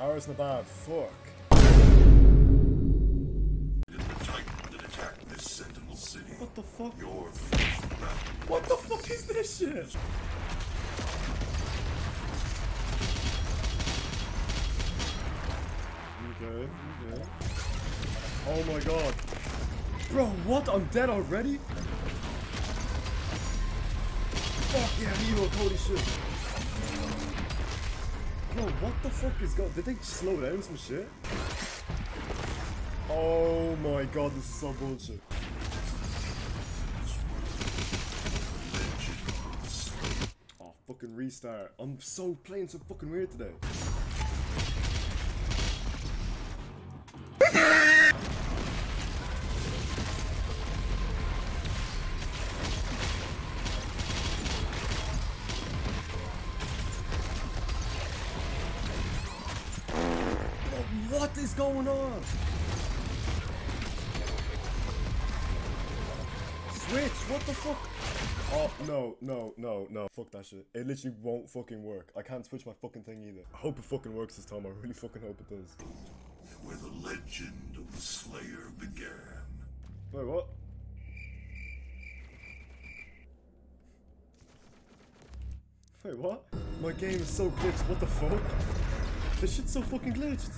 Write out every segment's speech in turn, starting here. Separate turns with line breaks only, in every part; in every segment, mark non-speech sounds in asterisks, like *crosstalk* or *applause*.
Taras Nabad. Fuck.
The Titan that attacked this Sentinel City.
What the fuck?
Your first battle.
What the fuck is this shit? Okay, okay. Oh my god. Bro, what? I'm dead already? Fuck yeah, Nemo, holy shit. Bro, what the fuck is going Did they slow down some shit? Oh my god, this is so bullshit. Oh, fucking restart. I'm so playing so fucking weird today. What is going on? Switch, what the fuck? Oh, no, no, no, no. Fuck that shit. It literally won't fucking work. I can't switch my fucking thing either. I hope it fucking works this time. I really fucking hope it does.
Where the legend of the Slayer began.
Wait, what? Wait, what? My game is so glitched. What the fuck? This shit's so fucking glitched.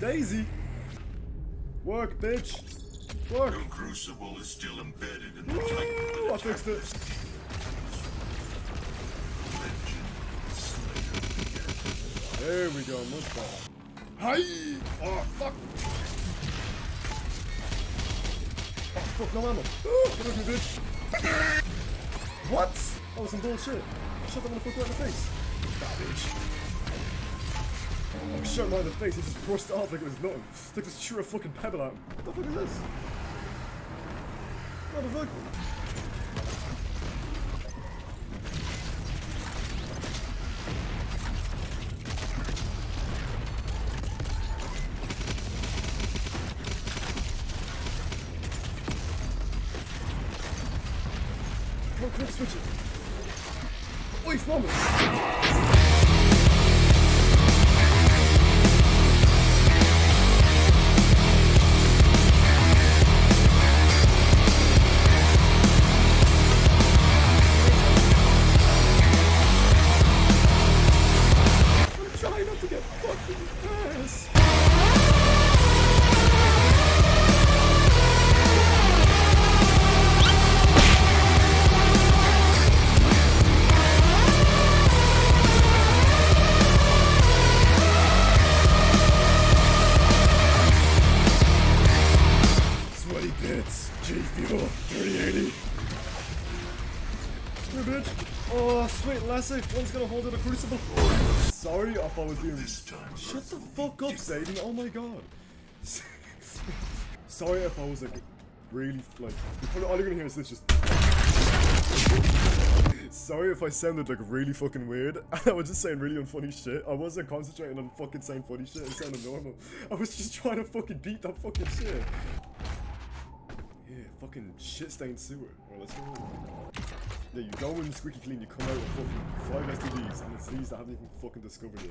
Daisy! Work, bitch! Work!
Your crucible is still embedded in the
Woo! I fixed it.
legend of the Slayer began.
There we go, much better. Hi! Oh, fuck! Oh, fuck, no ammo. Oh, get off me, bitch! What? That was some bullshit. Shut that motherfucker right in the face. Garbage. I shot right in the face, he just brushed it off like it was nothing. It's like this threw a fucking pebble at him. What the fuck is this? What the fuck? Come quick, switch it. I'm Oh, sweet lassie. One's gonna hold it a crucible. Sorry if I was being.
This
Shut the fuck up, Satan. Oh my god. *laughs* Sorry if I was like really like. Probably, all you're gonna hear is this just. Sorry if I sounded like really fucking weird. *laughs* I was just saying really unfunny shit. I wasn't concentrating on fucking saying funny shit. It sounded normal. I was just trying to fucking beat that fucking shit. Yeah, fucking shit stained sewer. Alright, let's go. Yeah, you go in squeaky clean, you come out with fucking five STDs, and it's these that haven't even fucking discovered yet.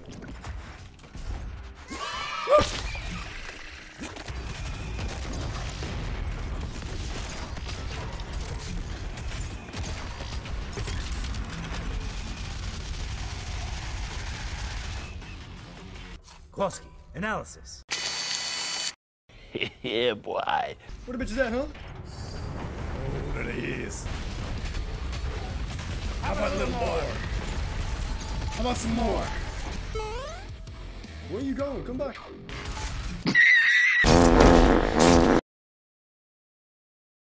Kowalski, analysis. *laughs*
yeah, boy.
Where the bitch is at, huh? Oh, there he is. How about a little more? How about some more? Where you going? Come back.